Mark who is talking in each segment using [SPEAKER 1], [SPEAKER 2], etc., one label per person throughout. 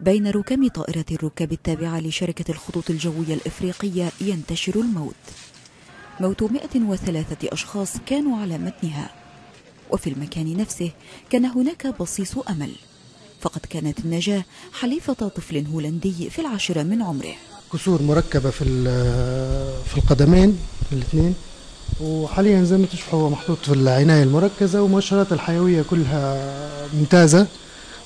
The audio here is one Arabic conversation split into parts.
[SPEAKER 1] بين ركام طائرة الركاب التابعة لشركة الخطوط الجوية الإفريقية ينتشر الموت. موت 103 أشخاص كانوا على متنها. وفي المكان نفسه كان هناك بصيص أمل. فقد كانت النجاة حليفة طفل هولندي في العاشرة من عمره.
[SPEAKER 2] كسور مركبة في في القدمين الاثنين. وحاليا زي ما تشوفوا هو محطوط في العناية المركزة ومؤشرات الحيوية كلها ممتازة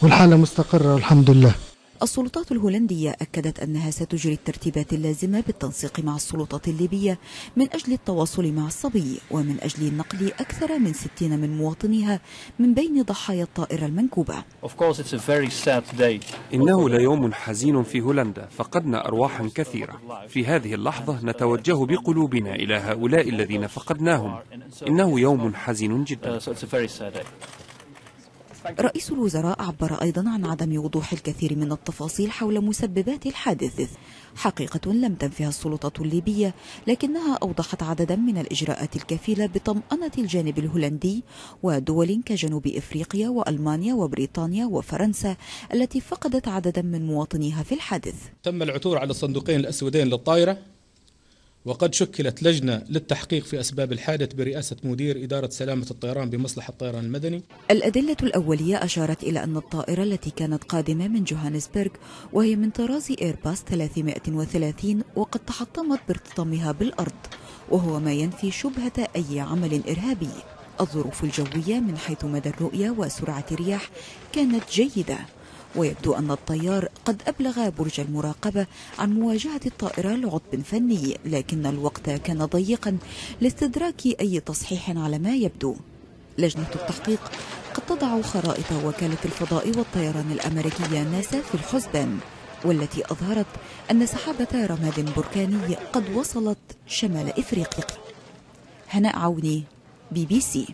[SPEAKER 2] والحالة مستقرة والحمد لله.
[SPEAKER 1] السلطات الهولندية أكدت أنها ستجري الترتيبات اللازمة بالتنسيق مع السلطات الليبية من أجل التواصل مع الصبي ومن أجل نقل أكثر من 60 من مواطنيها من بين ضحايا الطائرة المنكوبة.
[SPEAKER 3] إنه ليوم حزين في هولندا فقدنا أرواحا كثيرة. في هذه اللحظة نتوجه بقلوبنا إلى هؤلاء الذين فقدناهم. إنه يوم حزين جدا.
[SPEAKER 1] رئيس الوزراء عبر أيضا عن عدم وضوح الكثير من التفاصيل حول مسببات الحادث. حقيقة لم تنفها السلطات الليبية لكنها أوضحت عددا من الإجراءات الكفيلة بطمأنة الجانب الهولندي ودول كجنوب إفريقيا وألمانيا وبريطانيا وفرنسا التي فقدت عددا من مواطنيها في الحادث.
[SPEAKER 4] تم العثور على الصندوقين الأسودين للطائرة وقد شكلت لجنة للتحقيق في أسباب الحادث برئاسة مدير إدارة سلامة الطيران بمصلحة الطيران المدني.
[SPEAKER 1] الأدلة الأولية أشارت إلى أن الطائرة التي كانت قادمة من جوهانسبرغ وهي من طراز إيرباص 330 وقد تحطمت بارتطامها بالأرض وهو ما ينفي شبهة أي عمل إرهابي. الظروف الجوية من حيث مدى الرؤية وسرعة الرياح كانت جيدة. ويبدو أن الطيار قد أبلغ برج المراقبة عن مواجهة الطائرة لعطب فني لكن الوقت كان ضيقا لاستدراك أي تصحيح على ما يبدو. لجنة التحقيق قد تضع خرائط وكالة الفضاء والطيران الأمريكية ناسا في الحسبان والتي أظهرت أن سحابة رماد بركاني قد وصلت شمال إفريقيا. هناء عوني بي بي سي.